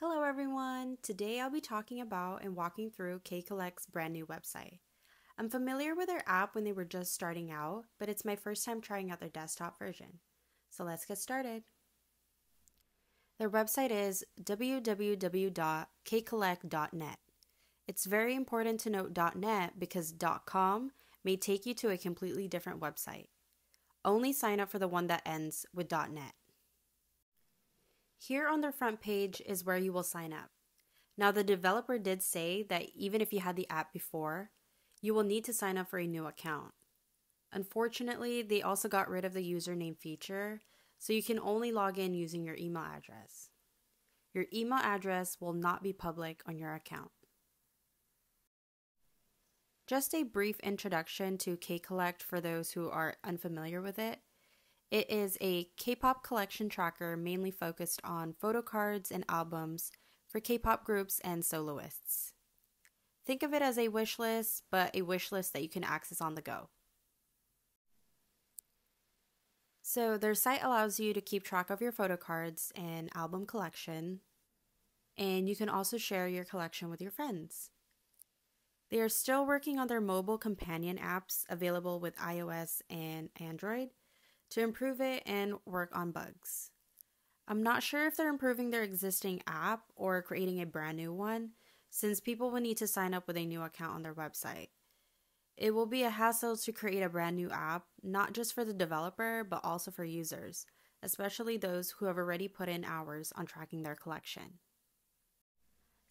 Hello, everyone. Today I'll be talking about and walking through K Collect's brand new website. I'm familiar with their app when they were just starting out, but it's my first time trying out their desktop version. So let's get started. Their website is www.kcollect.net. It's very important to note .net because .com may take you to a completely different website. Only sign up for the one that ends with .net. Here on their front page is where you will sign up. Now the developer did say that even if you had the app before, you will need to sign up for a new account. Unfortunately, they also got rid of the username feature, so you can only log in using your email address. Your email address will not be public on your account. Just a brief introduction to K Collect for those who are unfamiliar with it. It is a K pop collection tracker mainly focused on photo cards and albums for K pop groups and soloists. Think of it as a wish list, but a wish list that you can access on the go. So, their site allows you to keep track of your photo cards and album collection, and you can also share your collection with your friends. They are still working on their mobile companion apps available with iOS and Android to improve it and work on bugs. I'm not sure if they're improving their existing app or creating a brand new one, since people will need to sign up with a new account on their website. It will be a hassle to create a brand new app, not just for the developer, but also for users, especially those who have already put in hours on tracking their collection.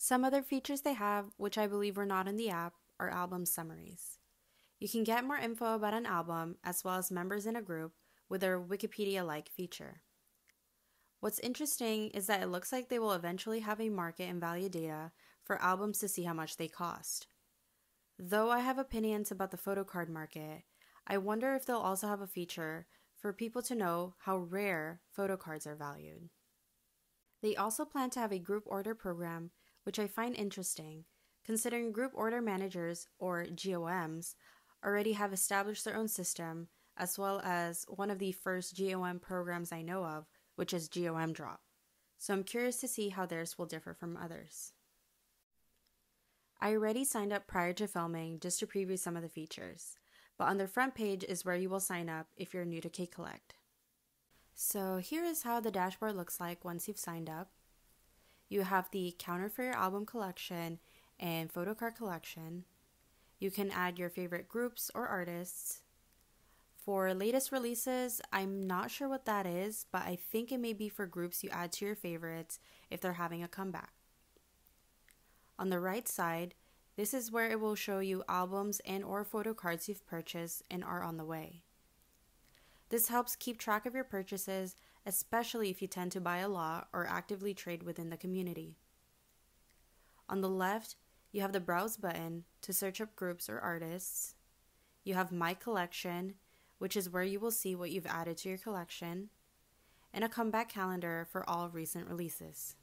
Some other features they have, which I believe were not in the app, are album summaries. You can get more info about an album as well as members in a group with their Wikipedia like feature. What's interesting is that it looks like they will eventually have a market and value data for albums to see how much they cost. Though I have opinions about the photocard market, I wonder if they'll also have a feature for people to know how rare photocards are valued. They also plan to have a group order program, which I find interesting, considering group order managers, or GOMs, already have established their own system, as well as one of the first GOM programs I know of, which is GOM Drop. So I'm curious to see how theirs will differ from others. I already signed up prior to filming just to preview some of the features, but on the front page is where you will sign up if you're new to K Collect. So here is how the dashboard looks like once you've signed up. You have the counter for your album collection and photo card collection. You can add your favorite groups or artists. For latest releases, I'm not sure what that is, but I think it may be for groups you add to your favorites if they're having a comeback. On the right side, this is where it will show you albums and or photo cards you've purchased and are on the way. This helps keep track of your purchases, especially if you tend to buy a lot or actively trade within the community. On the left, you have the Browse button to search up groups or artists. You have My Collection, which is where you will see what you've added to your collection, and a comeback calendar for all recent releases.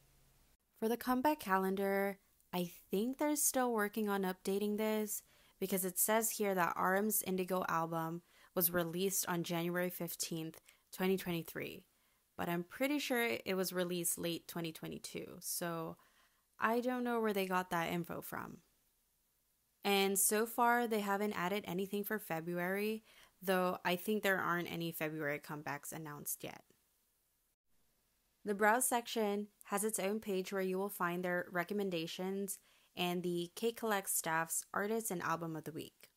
For the comeback calendar, I think they're still working on updating this because it says here that RM's Indigo album was released on January 15th, 2023, but I'm pretty sure it was released late 2022. So I don't know where they got that info from. And so far, they haven't added anything for February, though I think there aren't any February comebacks announced yet. The Browse section has its own page where you will find their recommendations and the K Collect staff's artist and album of the week.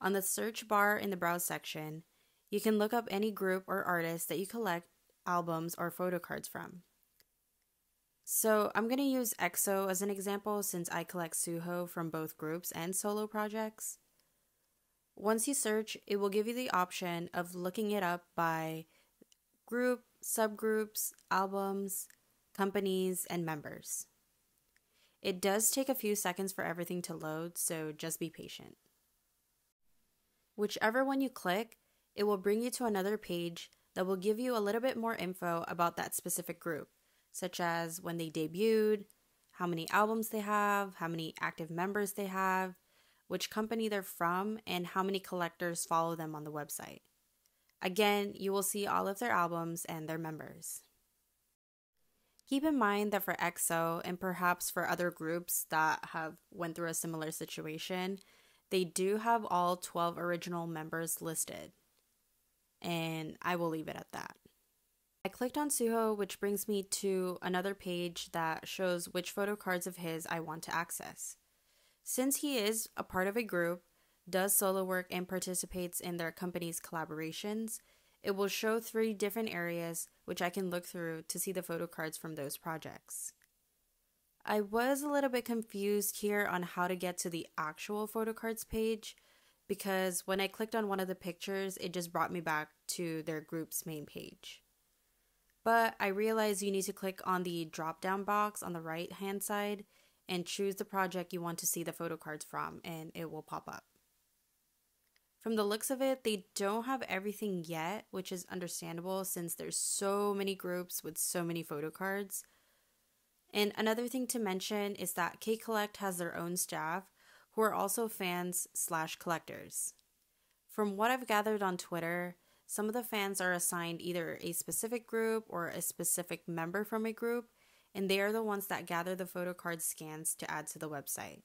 On the search bar in the Browse section, you can look up any group or artist that you collect albums or photo cards from. So, I'm going to use EXO as an example since I collect Suho from both groups and solo projects. Once you search, it will give you the option of looking it up by group, subgroups, albums, companies, and members. It does take a few seconds for everything to load, so just be patient. Whichever one you click, it will bring you to another page that will give you a little bit more info about that specific group, such as when they debuted, how many albums they have, how many active members they have, which company they're from, and how many collectors follow them on the website. Again, you will see all of their albums and their members. Keep in mind that for EXO and perhaps for other groups that have went through a similar situation, they do have all 12 original members listed. And I will leave it at that. I clicked on Suho, which brings me to another page that shows which photo cards of his I want to access. Since he is a part of a group, does solo work, and participates in their company's collaborations, it will show three different areas which I can look through to see the photo cards from those projects. I was a little bit confused here on how to get to the actual photo cards page because when I clicked on one of the pictures, it just brought me back to their group's main page. But I realized you need to click on the drop down box on the right hand side and choose the project you want to see the photo cards from, and it will pop up. From the looks of it, they don't have everything yet, which is understandable since there's so many groups with so many photo cards. And another thing to mention is that K Collect has their own staff who are also fans slash collectors. From what I've gathered on Twitter, some of the fans are assigned either a specific group or a specific member from a group, and they are the ones that gather the photo card scans to add to the website.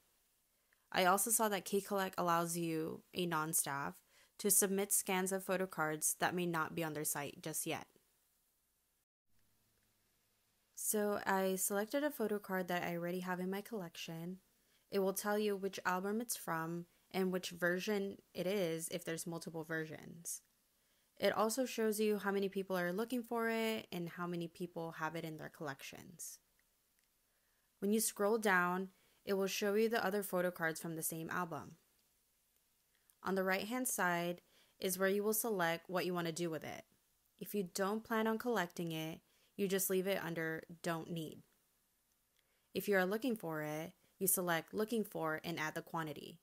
I also saw that K Collect allows you, a non staff, to submit scans of photo cards that may not be on their site just yet. So I selected a photo card that I already have in my collection. It will tell you which album it's from and which version it is if there's multiple versions. It also shows you how many people are looking for it and how many people have it in their collections. When you scroll down, it will show you the other photo cards from the same album. On the right hand side is where you will select what you want to do with it. If you don't plan on collecting it, you just leave it under Don't Need. If you are looking for it, you select Looking for and add the quantity.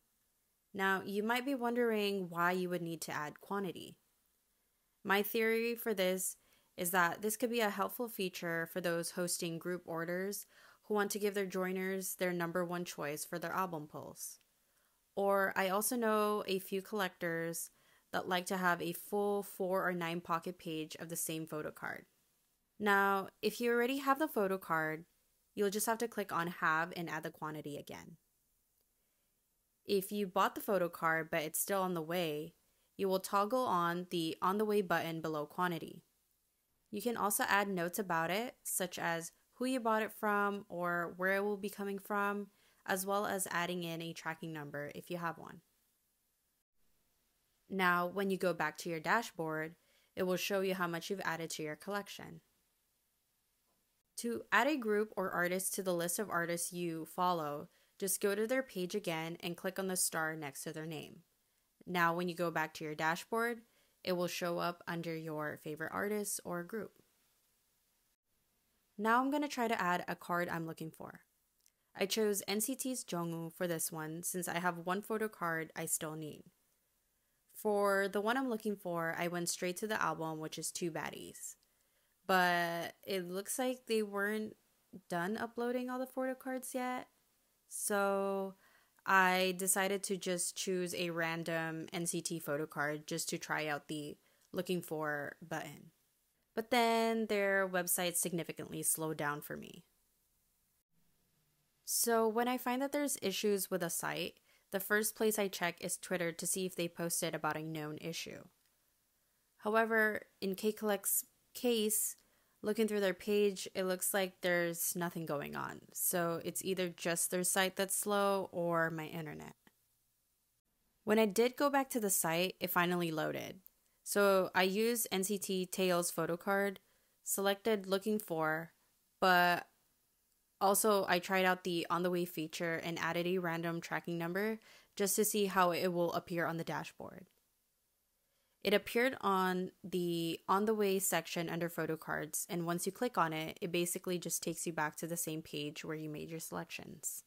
Now, you might be wondering why you would need to add quantity. My theory for this is that this could be a helpful feature for those hosting group orders who want to give their joiners their number one choice for their album pulls. Or I also know a few collectors that like to have a full four or nine pocket page of the same photo card. Now, if you already have the photo card, you'll just have to click on Have and add the quantity again. If you bought the photo card but it's still on the way, you will toggle on the On the Way button below quantity. You can also add notes about it, such as who you bought it from or where it will be coming from, as well as adding in a tracking number if you have one. Now, when you go back to your dashboard, it will show you how much you've added to your collection. To add a group or artist to the list of artists you follow, just go to their page again and click on the star next to their name. Now, when you go back to your dashboard, it will show up under your favorite artists or group. Now I'm going to try to add a card I'm looking for. I chose NCT's Jungwoo for this one since I have one photo card I still need. For the one I'm looking for, I went straight to the album, which is Two Baddies. But it looks like they weren't done uploading all the photo cards yet. So I decided to just choose a random NCT photo card just to try out the looking for button. But then their website significantly slowed down for me. So when I find that there's issues with a site, the first place I check is Twitter to see if they posted about a known issue. However, in K Collect's case, looking through their page, it looks like there's nothing going on. So it's either just their site that's slow or my internet. When I did go back to the site, it finally loaded. So I used NCT Taeil's photo card, selected looking for, but also I tried out the on the way feature and added a random tracking number just to see how it will appear on the dashboard. It appeared on the on the way section under photo cards, and once you click on it, it basically just takes you back to the same page where you made your selections.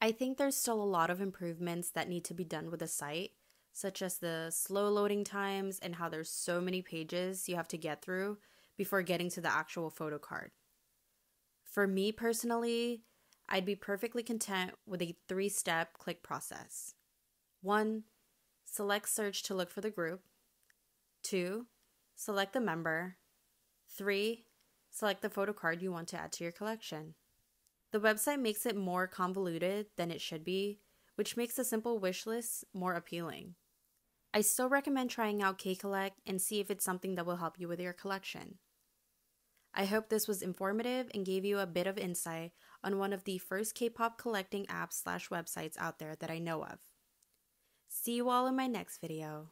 I think there's still a lot of improvements that need to be done with the site, such as the slow loading times and how there's so many pages you have to get through before getting to the actual photo card. For me personally, I'd be perfectly content with a three step click process. One, select search to look for the group. 2. Select the member. 3. Select the photo card you want to add to your collection. The website makes it more convoluted than it should be, which makes a simple wish list more appealing. I still recommend trying out K-Collect and see if it's something that will help you with your collection. I hope this was informative and gave you a bit of insight on one of the first K-pop collecting apps slash websites out there that I know of. See you all in my next video.